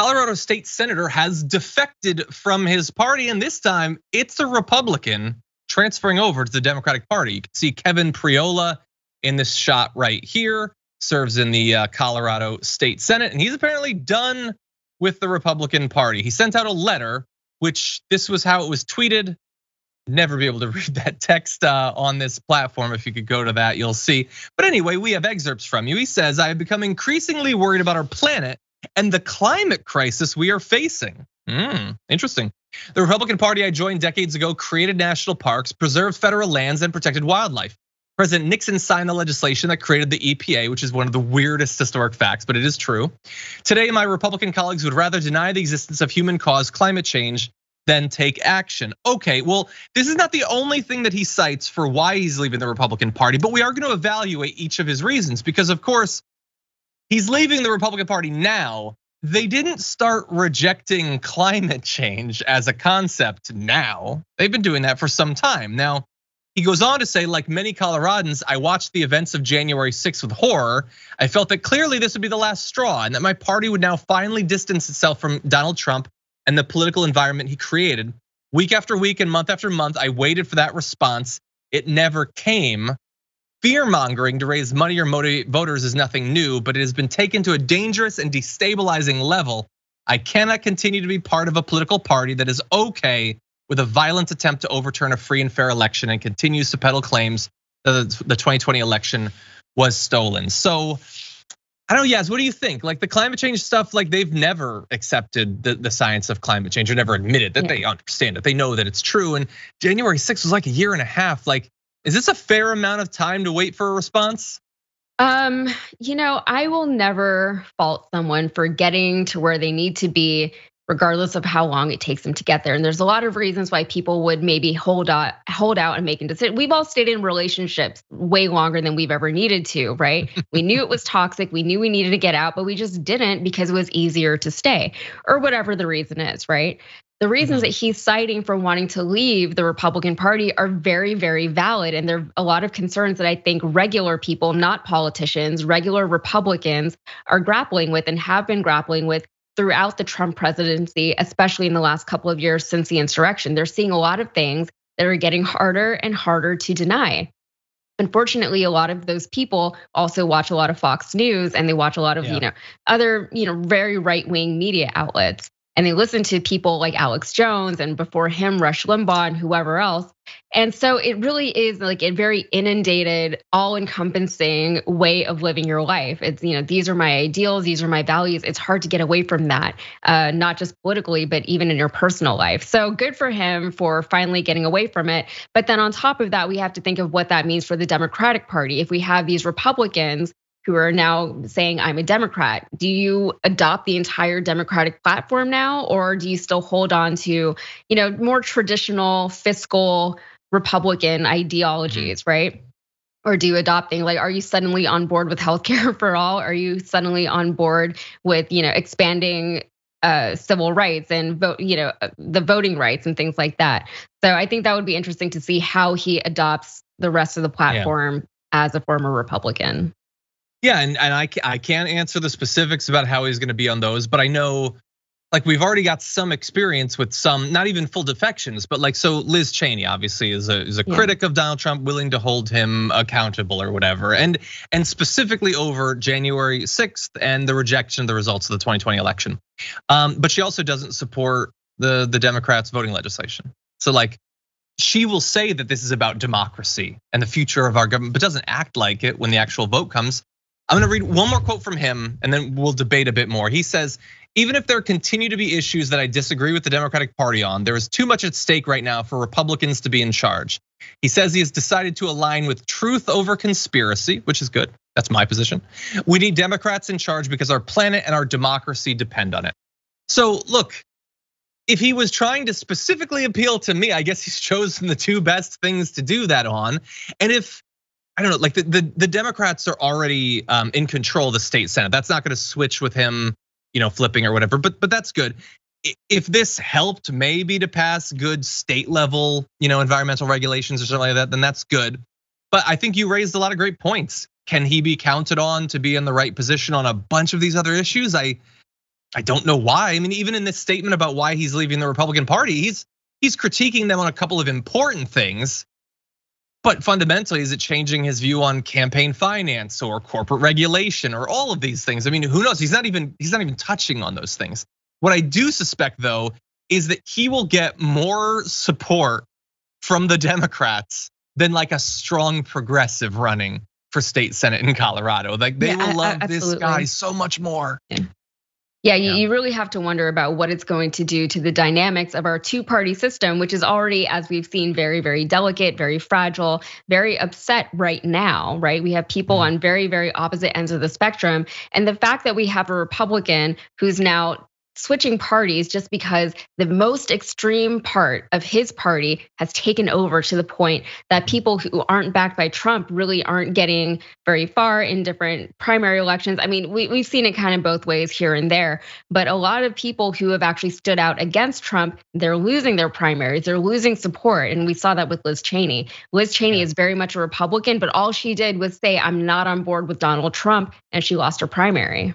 Colorado state senator has defected from his party, and this time it's a Republican transferring over to the Democratic Party. You can see Kevin Priola in this shot right here, serves in the uh, Colorado State Senate, and he's apparently done with the Republican Party. He sent out a letter, which this was how it was tweeted. Never be able to read that text uh, on this platform. If you could go to that, you'll see. But anyway, we have excerpts from you. He says, I have become increasingly worried about our planet and the climate crisis we are facing. Hmm, interesting. The Republican Party I joined decades ago created national parks, preserved federal lands, and protected wildlife. President Nixon signed the legislation that created the EPA, which is one of the weirdest historic facts, but it is true. Today, my Republican colleagues would rather deny the existence of human caused climate change than take action. Okay, well, this is not the only thing that he cites for why he's leaving the Republican Party, but we are going to evaluate each of his reasons because, of course, he's leaving the Republican Party now. They didn't start rejecting climate change as a concept now. They've been doing that for some time. Now, he goes on to say, like many Coloradans, I watched the events of January 6th with horror. I felt that clearly this would be the last straw and that my party would now finally distance itself from Donald Trump and the political environment he created. Week after week and month after month, I waited for that response. It never came. Fear mongering to raise money or motivate voters is nothing new, but it has been taken to a dangerous and destabilizing level. I cannot continue to be part of a political party that is okay with a violent attempt to overturn a free and fair election and continues to peddle claims that the 2020 election was stolen. So I don't know, Yaz, what do you think? Like the climate change stuff, like they've never accepted the, the science of climate change or never admitted that yeah. they understand it. They know that it's true. And January 6th was like a year and a half. Like, is this a fair amount of time to wait for a response? Um, you know, I will never fault someone for getting to where they need to be regardless of how long it takes them to get there. And there's a lot of reasons why people would maybe hold out, hold out and make a decision. We've all stayed in relationships way longer than we've ever needed to, right? we knew it was toxic, we knew we needed to get out, but we just didn't because it was easier to stay, or whatever the reason is, right? The reasons mm-hmm. that he's citing for wanting to leave the Republican Party are very, very valid. And there are a lot of concerns that I think regular people, not politicians, regular Republicans are grappling with and have been grappling with throughout the Trump presidency, especially in the last couple of years since the insurrection. They're seeing a lot of things that are getting harder and harder to deny. Unfortunately, a lot of those people also watch a lot of Fox News and they watch a lot of, yeah. you know, other, you know, very right-wing media outlets and they listen to people like Alex Jones and before him Rush Limbaugh and whoever else. And so it really is like a very inundated, all-encompassing way of living your life. It's you know these are my ideals, these are my values. It's hard to get away from that, uh, not just politically, but even in your personal life. So good for him for finally getting away from it. But then on top of that, we have to think of what that means for the Democratic Party. If we have these Republicans who are now saying I'm a Democrat. Do you adopt the entire Democratic platform now or do you still hold on to, you know, more traditional fiscal Republican ideologies, mm-hmm. right? Or do you adopt things like are you suddenly on board with healthcare for all? Are you suddenly on board with, you know, expanding uh, civil rights and vote, you know, uh, the voting rights and things like that. So I think that would be interesting to see how he adopts the rest of the platform yeah. as a former Republican. Yeah, and, and I, I can't answer the specifics about how he's gonna be on those, but I know like we've already got some experience with some, not even full defections, but like so Liz Cheney obviously is a is a yeah. critic of Donald Trump, willing to hold him accountable or whatever, and and specifically over January 6th and the rejection of the results of the 2020 election. Um, but she also doesn't support the the Democrats voting legislation. So like she will say that this is about democracy and the future of our government, but doesn't act like it when the actual vote comes. I'm gonna read one more quote from him and then we'll debate a bit more. He says, even if there continue to be issues that I disagree with the Democratic Party on, there is too much at stake right now for Republicans to be in charge. He says he has decided to align with truth over conspiracy, which is good. That's my position. We need Democrats in charge because our planet and our democracy depend on it. So, look, if he was trying to specifically appeal to me, I guess he's chosen the two best things to do that on. And if I don't know, like the, the, the Democrats are already um, in control of the state senate. That's not going to switch with him, you know, flipping or whatever. But but that's good. If this helped maybe to pass good state level, you know, environmental regulations or something like that, then that's good. But I think you raised a lot of great points. Can he be counted on to be in the right position on a bunch of these other issues? I I don't know why. I mean, even in this statement about why he's leaving the Republican Party, he's he's critiquing them on a couple of important things. But fundamentally, is it changing his view on campaign finance or corporate regulation or all of these things? I mean, who knows? He's not even he's not even touching on those things. What I do suspect though is that he will get more support from the Democrats than like a strong progressive running for state senate in Colorado. Like they yeah, will love absolutely. this guy so much more. Yeah. Yeah, you, you really have to wonder about what it's going to do to the dynamics of our two party system, which is already, as we've seen, very, very delicate, very fragile, very upset right now, right? We have people mm-hmm. on very, very opposite ends of the spectrum. And the fact that we have a Republican who's now switching parties just because the most extreme part of his party has taken over to the point that mm-hmm. people who aren't backed by Trump really aren't getting very far in different primary elections. I mean, we, we've seen it kind of both ways here and there, but a lot of people who have actually stood out against Trump, they're losing their primaries, they're losing support. And we saw that with Liz Cheney. Liz Cheney yeah. is very much a Republican, but all she did was say, I'm not on board with Donald Trump, and she lost her primary.